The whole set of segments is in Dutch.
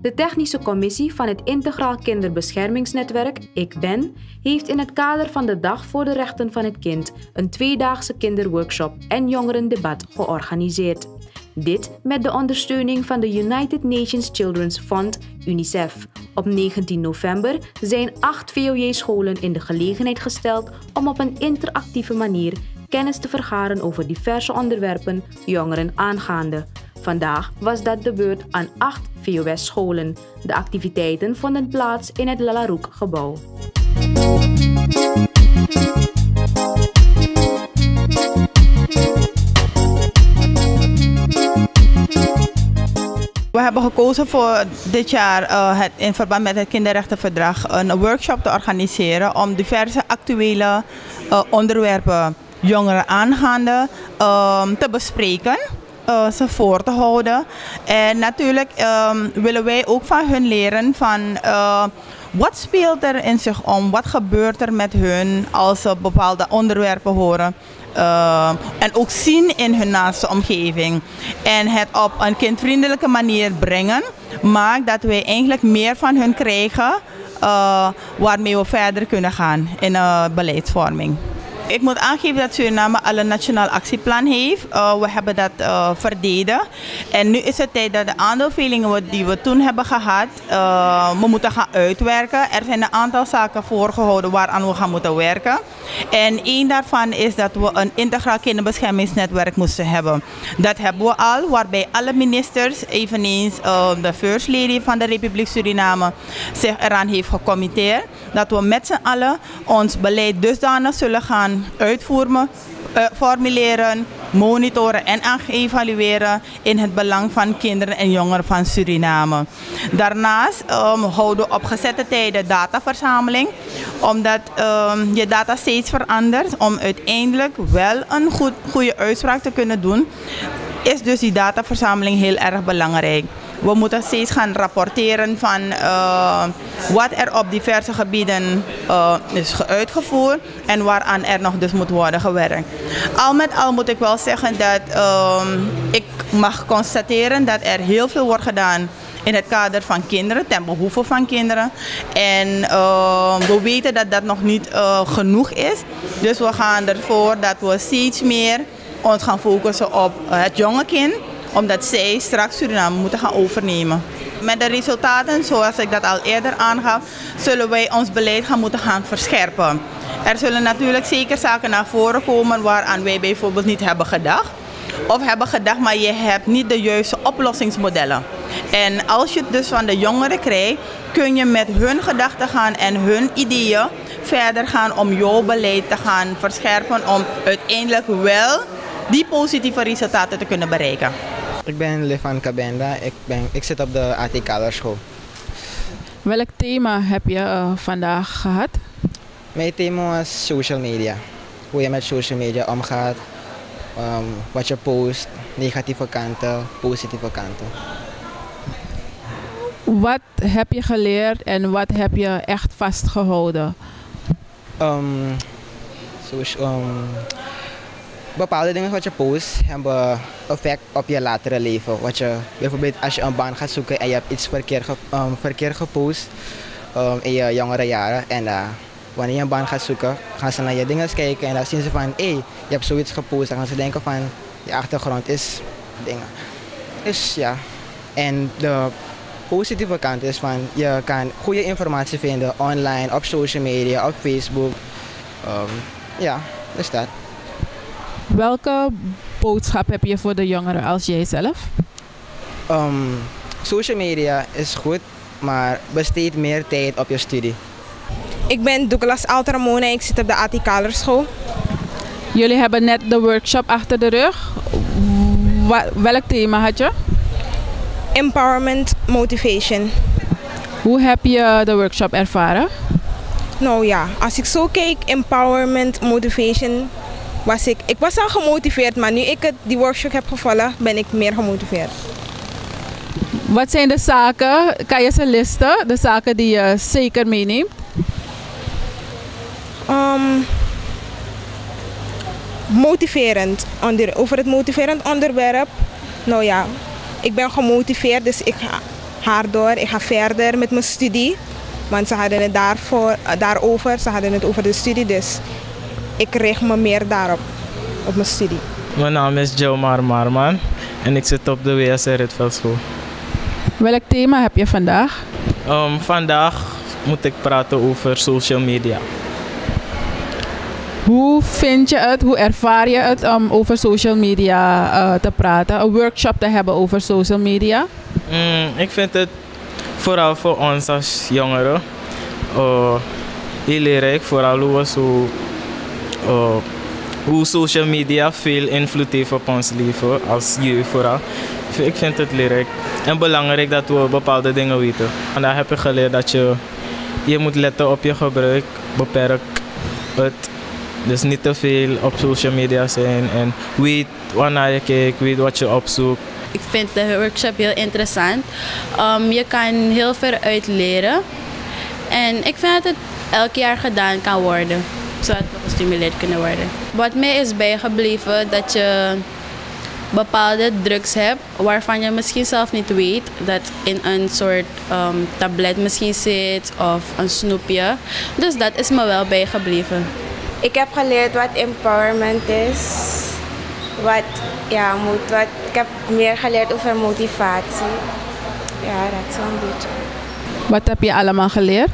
De technische commissie van het Integraal Kinderbeschermingsnetwerk Ik Ben heeft in het kader van de Dag voor de Rechten van het Kind een tweedaagse kinderworkshop en jongerendebat georganiseerd. Dit met de ondersteuning van de United Nations Children's Fund, UNICEF. Op 19 november zijn acht VOJ-scholen in de gelegenheid gesteld om op een interactieve manier kennis te vergaren over diverse onderwerpen jongeren aangaande. Vandaag was dat de beurt aan acht VOS-scholen. De activiteiten vonden plaats in het Lalaroek-gebouw. We hebben gekozen voor dit jaar uh, het, in verband met het kinderrechtenverdrag een workshop te organiseren om diverse actuele uh, onderwerpen jongeren aangaande uh, te bespreken. Uh, ze voor te houden. En natuurlijk um, willen wij ook van hun leren van uh, wat speelt er in zich om, wat gebeurt er met hun als ze bepaalde onderwerpen horen. Uh, en ook zien in hun naaste omgeving. En het op een kindvriendelijke manier brengen maakt dat wij eigenlijk meer van hun krijgen uh, waarmee we verder kunnen gaan in beleidsvorming. Ik moet aangeven dat Suriname al een nationaal actieplan heeft. Uh, we hebben dat uh, verdeden. En nu is het tijd dat de aanbevelingen die we toen hebben gehad, uh, we moeten gaan uitwerken. Er zijn een aantal zaken voorgehouden waaraan we gaan moeten werken. En één daarvan is dat we een integraal kinderbeschermingsnetwerk moesten hebben. Dat hebben we al, waarbij alle ministers, eveneens de First Lady van de Republiek Suriname, zich eraan heeft gecommitteerd. Dat we met z'n allen ons beleid dusdanig zullen gaan uitvoeren, uh, formuleren, monitoren en evalueren in het belang van kinderen en jongeren van Suriname. Daarnaast um, houden we op gezette tijden dataverzameling, omdat um, je data steeds verandert. Om uiteindelijk wel een goed, goede uitspraak te kunnen doen, is dus die dataverzameling heel erg belangrijk. We moeten steeds gaan rapporteren van uh, wat er op diverse gebieden uh, is uitgevoerd en waaraan er nog dus moet worden gewerkt. Al met al moet ik wel zeggen dat uh, ik mag constateren dat er heel veel wordt gedaan in het kader van kinderen, ten behoeve van kinderen. En uh, we weten dat dat nog niet uh, genoeg is. Dus we gaan ervoor dat we steeds meer ons gaan focussen op het jonge kind omdat zij straks Suriname moeten gaan overnemen. Met de resultaten, zoals ik dat al eerder aangaf, zullen wij ons beleid gaan moeten gaan verscherpen. Er zullen natuurlijk zeker zaken naar voren komen waaraan wij bijvoorbeeld niet hebben gedacht. Of hebben gedacht, maar je hebt niet de juiste oplossingsmodellen. En als je het dus van de jongeren krijgt, kun je met hun gedachten gaan en hun ideeën verder gaan om jouw beleid te gaan verscherpen. Om uiteindelijk wel die positieve resultaten te kunnen bereiken. Ik ben Levan Kabenda. Ik, ben, ik zit op de AT Kalerschool. Welk thema heb je uh, vandaag gehad? Mijn thema was social media. Hoe je met social media omgaat. Um, wat je post, negatieve kanten, positieve kanten. Wat heb je geleerd en wat heb je echt vastgehouden? Um, social, um, bepaalde dingen wat je post hebben effect op je latere leven. Wat je, bijvoorbeeld als je een baan gaat zoeken en je hebt iets verkeerd, ge, um, verkeerd gepost um, in je jongere jaren. En uh, wanneer je een baan gaat zoeken, gaan ze naar je dingen kijken en dan zien ze van hé, hey, je hebt zoiets gepost. Dan gaan ze denken van je achtergrond is dingen. Dus ja, en de positieve kant is van je kan goede informatie vinden online, op social media, op Facebook. Um, ja, dus dat. Welke boodschap heb je voor de jongeren als jijzelf? Um, social media is goed, maar besteed meer tijd op je studie. Ik ben Douglas Alteramona en ik zit op de AT Kalerschool. Jullie hebben net de workshop achter de rug. Welk thema had je? Empowerment Motivation. Hoe heb je de workshop ervaren? Nou ja, als ik zo kijk, Empowerment Motivation was ik, ik was al gemotiveerd, maar nu ik het, die workshop heb gevallen, ben ik meer gemotiveerd. Wat zijn de zaken, kan je ze listen, de zaken die je zeker meeneemt? Um, motiverend, onder, over het motiverend onderwerp Nou ja, ik ben gemotiveerd, dus ik ga haardoor. Ik ga verder met mijn studie. Want ze hadden het daarvoor, eh, daarover, ze hadden het over de studie, dus ik richt me meer daarop, op mijn studie. Mijn naam is Jomar Marman en ik zit op de WSR Rietveld School. Welk thema heb je vandaag? Um, vandaag moet ik praten over social media. Hoe vind je het, hoe ervaar je het om over social media eh, te praten? Een workshop te hebben over social media? Mm, ik vind het vooral voor ons als jongeren uh, heel leerrijk, vooral hoe, we zo, uh, hoe social media veel invloed heeft op ons leven als jeugd vooral. Ik vind het leerrijk en belangrijk dat we bepaalde dingen weten. En daar heb ik geleerd dat je, je moet letten op je gebruik, beperk het. Dus niet te veel op social media zijn en weet wanneer je kijkt, weet wat je opzoekt. Ik vind de workshop heel interessant. Um, je kan heel veel uit leren. En ik vind dat het elk jaar gedaan kan worden. Zodat we gestimuleerd kunnen worden. Wat mij is bijgebleven dat je bepaalde drugs hebt waarvan je misschien zelf niet weet dat in een soort um, tablet misschien zit of een snoepje. Dus dat is me wel bijgebleven. Ik heb geleerd wat empowerment is. Wat, ja, moet, wat, ik heb meer geleerd over motivatie. Ja, dat is zo'n beetje. Wat heb je allemaal geleerd?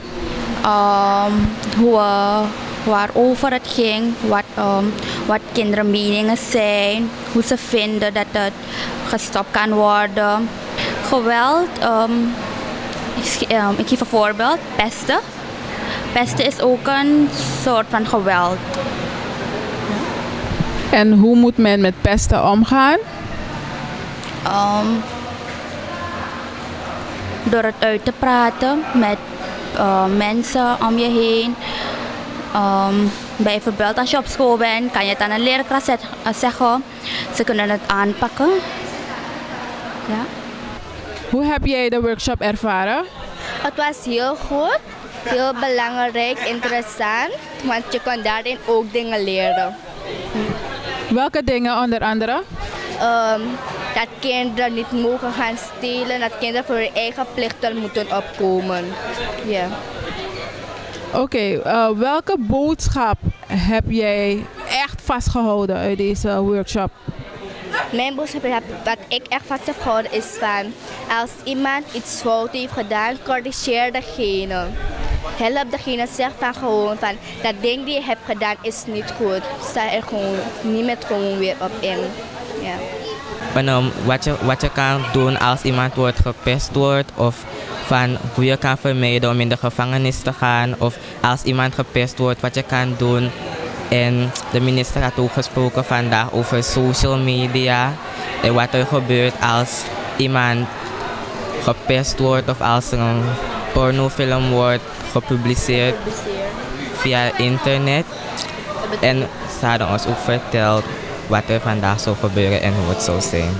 Um, hoe, waarover het ging, wat, um, wat kinderen meningen zijn, hoe ze vinden dat het gestopt kan worden. Geweld, um, ik, um, ik geef een voorbeeld, pesten. Pesten is ook een soort van geweld. En hoe moet men met pesten omgaan? Door het uit te praten met uh, mensen om je heen. Um, bijvoorbeeld als je op school bent, kan je het aan een leerkracht zeggen. Ze kunnen het aanpakken. Ja. Hoe heb jij de workshop ervaren? Het was heel goed, heel belangrijk, interessant, want je kon daarin ook dingen leren. Welke dingen onder andere? Um, dat kinderen niet mogen gaan stelen, dat kinderen voor hun eigen plichten moeten opkomen. Ja. Oké, okay, uh, welke boodschap heb jij echt vastgehouden uit deze workshop? Mijn boodschap wat ik echt vast heb gehouden is van als iemand iets fout heeft gedaan, corrigeer degene. Help degene zegt van gewoon van dat ding die je hebt gedaan is niet goed. Sta er gewoon niet met gewoon weer op in. Ja. Um, wat, je, wat je kan doen als iemand wordt gepest wordt of van hoe je kan vermijden om in de gevangenis te gaan of als iemand gepest wordt wat je kan doen. En de minister had ook gesproken vandaag over social media en wat er gebeurt als iemand gepest wordt of als er een pornofilm wordt gepubliceerd via internet. En ze hadden ons ook verteld wat er vandaag zou gebeuren en hoe het zou zijn.